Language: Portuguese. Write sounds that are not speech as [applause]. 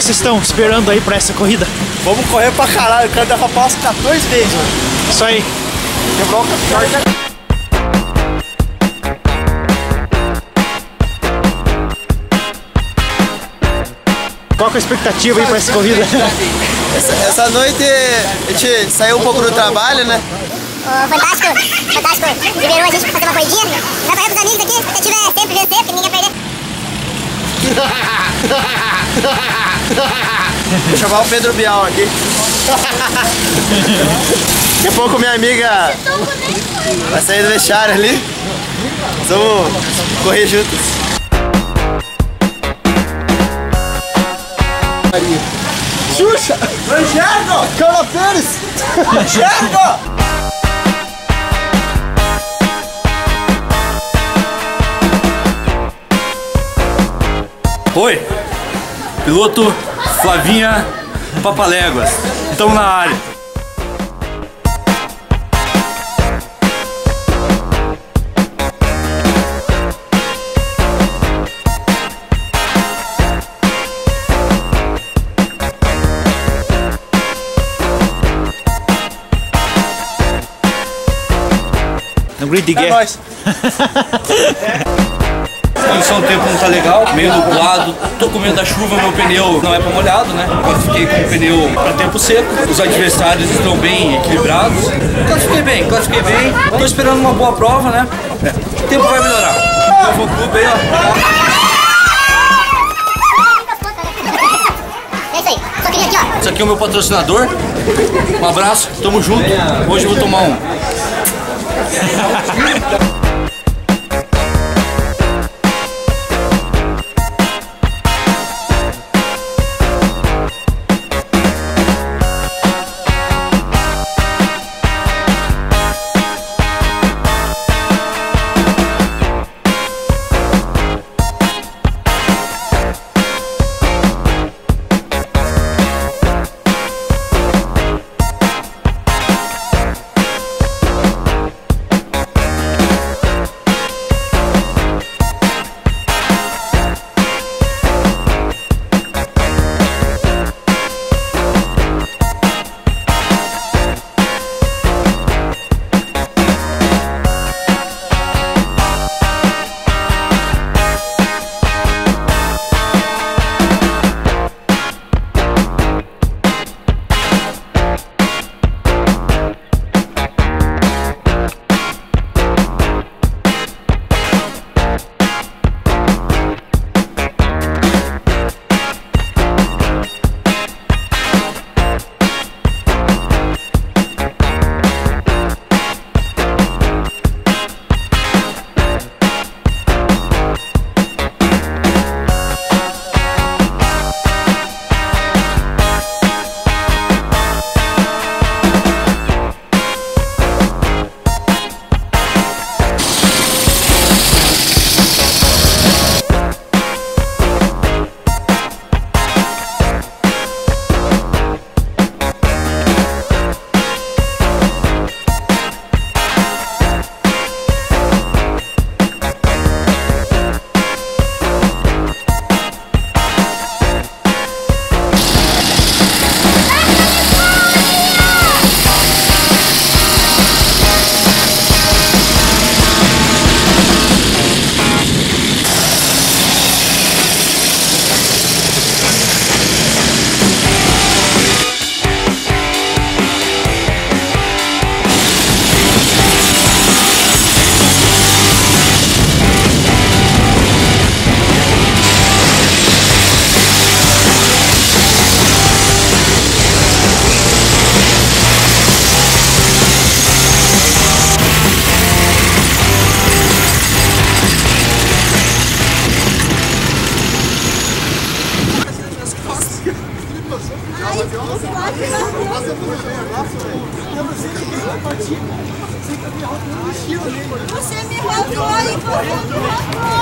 que vocês estão esperando aí pra essa corrida? Vamos correr pra caralho, eu quero derrapar umas 14 vezes, mano. Isso aí. Quebrar o capital. Qual que é a expectativa aí pra essa corrida? Essa, essa noite a gente saiu um pouco do trabalho, né? Oh, fantástico, fantástico. Liberou a gente pra fazer uma corridinha. Vai correr pros amigos aqui, se você tiver sempre vencer, porque ninguém vai perder. [laughs] Vou chamar o Pedro Bial aqui. Daqui a pouco minha amiga vai sair do vestiário ali. Vamos correr juntos. Xuxa! Não enxergo! Carla Pérez! Oi, piloto Flavinha Papaléguas. Estamos na área. No grid de É guerra. nóis! [laughs] A condição do tempo não tá legal, meio nublado. Tô com medo da chuva, meu pneu não é pra molhado, né? Classifiquei com o pneu para tempo seco. Os adversários estão bem equilibrados. Classifiquei bem, classifiquei bem. Tô esperando uma boa prova, né? É, O tempo vai melhorar. Novo clube aí. É isso aí, só queria aqui, ó. Esse aqui é o meu patrocinador. Um abraço, tamo junto. Hoje eu vou tomar um. [laughs] Você me matou e você me matou!